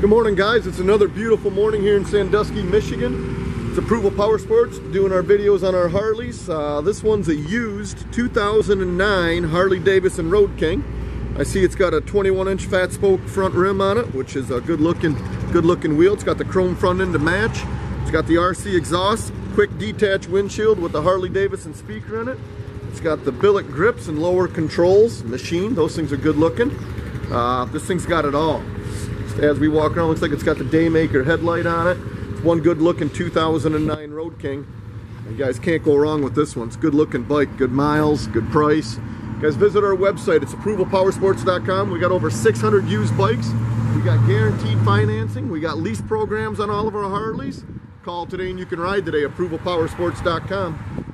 Good morning guys, it's another beautiful morning here in Sandusky, Michigan. It's Approval Power Sports doing our videos on our Harleys. Uh, this one's a used 2009 Harley Davidson Road King. I see it's got a 21 inch fat spoke front rim on it, which is a good looking, good looking wheel. It's got the chrome front end to match. It's got the RC exhaust, quick detach windshield with the Harley Davidson speaker in it. It's got the billet grips and lower controls, machine. Those things are good looking. Uh, this thing's got it all. As we walk around, looks like it's got the Daymaker headlight on it. It's one good looking 2009 Road King. You guys can't go wrong with this one. It's good looking bike, good miles, good price. You guys visit our website. It's approvalpowersports.com. We got over 600 used bikes. We got guaranteed financing. We got lease programs on all of our Harleys. Call today and you can ride today, approvalpowersports.com.